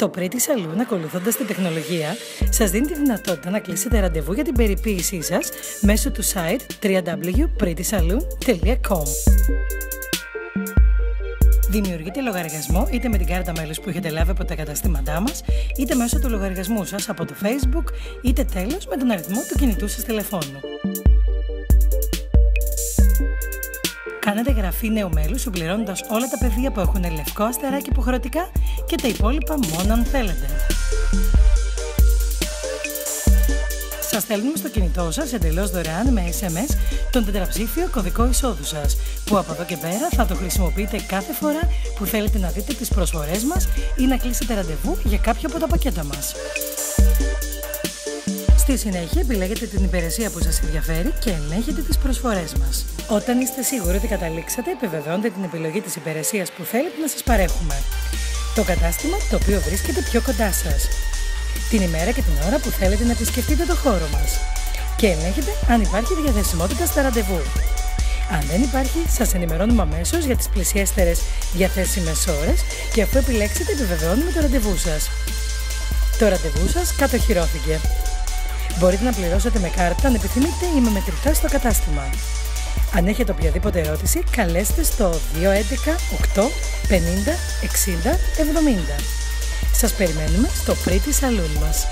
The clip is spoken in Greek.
Το Pretty Saloon, ακολουθώντας την τεχνολογία, σας δίνει τη δυνατότητα να κλείσετε ραντεβού για την περιποίησή σας μέσω του site www.prettysaloon.com Δημιουργείτε λογαριασμό είτε με την κάρτα μέλους που έχετε λάβει από τα καταστήματά μας, είτε μέσω του λογαριασμού σας από το Facebook, είτε τέλος με τον αριθμό του κινητού σας τηλεφώνου. Κάνετε γραφή νέου μέλου συμπληρώνοντας όλα τα πεδία που έχουν λευκό αστεράκι υποχρεωτικά και τα υπόλοιπα μόνο αν θέλετε. Σας στέλνουμε στο κινητό σας εντελώς δωρεάν με SMS τον τετραψήφιο κωδικό εισόδου σας, που από εδώ και πέρα θα το χρησιμοποιείτε κάθε φορά που θέλετε να δείτε τις προσφορές μας ή να κλείσετε ραντεβού για κάποιο από τα πακέτα μας. Στη συνέχεια επιλέγετε την υπηρεσία που σας ενδιαφέρει και ελέγχετε τις προσφορές μας. Όταν είστε σίγουροι ότι καταλήξατε, επιβεβαιώνετε την επιλογή της υπηρεσίας που θέλετε να σας παρέχουμε. Το κατάστημα το οποίο βρίσκεται πιο κοντά σας. Την ημέρα και την ώρα που θέλετε να επισκεφτείτε το χώρο μας. Και ελέγχετε αν υπάρχει διαθεσιμότητα στα ραντεβού. Αν δεν υπάρχει, σας ενημερώνουμε αμέσως για τις πλησιέστερες διαθέσιμες ώρες και αφού επιλέξετε, επιβεβαιώνουμε το ραντεβού σας. Το ραντεβού σας κατοχυρώθηκε. Μπορείτε να πληρώσετε με κάρτα αν επιθυμείτε ή με μετρητά στο κατάστημα. Αν έχετε οποιαδήποτε ερώτηση, καλέστε στο 211 8 50 60 70. Σας περιμένουμε στο Pretty Saloon μας.